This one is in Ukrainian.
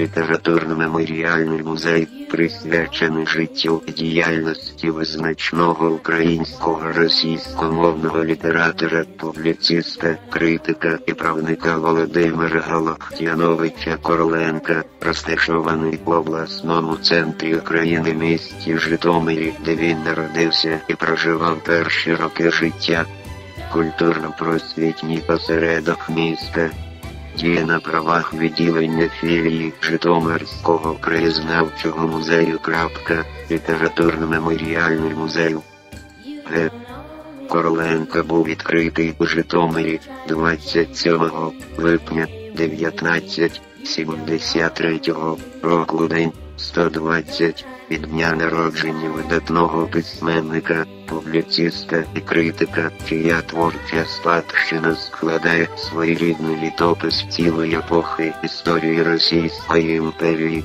літературно-меморіальний музей, присвячений життю і діяльності визначного українського російськомовного літератора, публіциста, критика і правника Володимира Галактяновича Короленка, розташований в обласному центрі України місті Житомирі, де він народився і проживав перші роки життя. Культурно-просвітній осередок міста діє на правах відділення філії Житомирського краєзнавчого музею. Крапка, літературно-меморіальний музей. Г. Короленко був відкритий у Житомирі 27 липня 1973 року день 120 від дня народження видатного письменника, публіциста і критика, чия творча спадщина складає своєрідний літопис цілої епохи історії Російської імперії.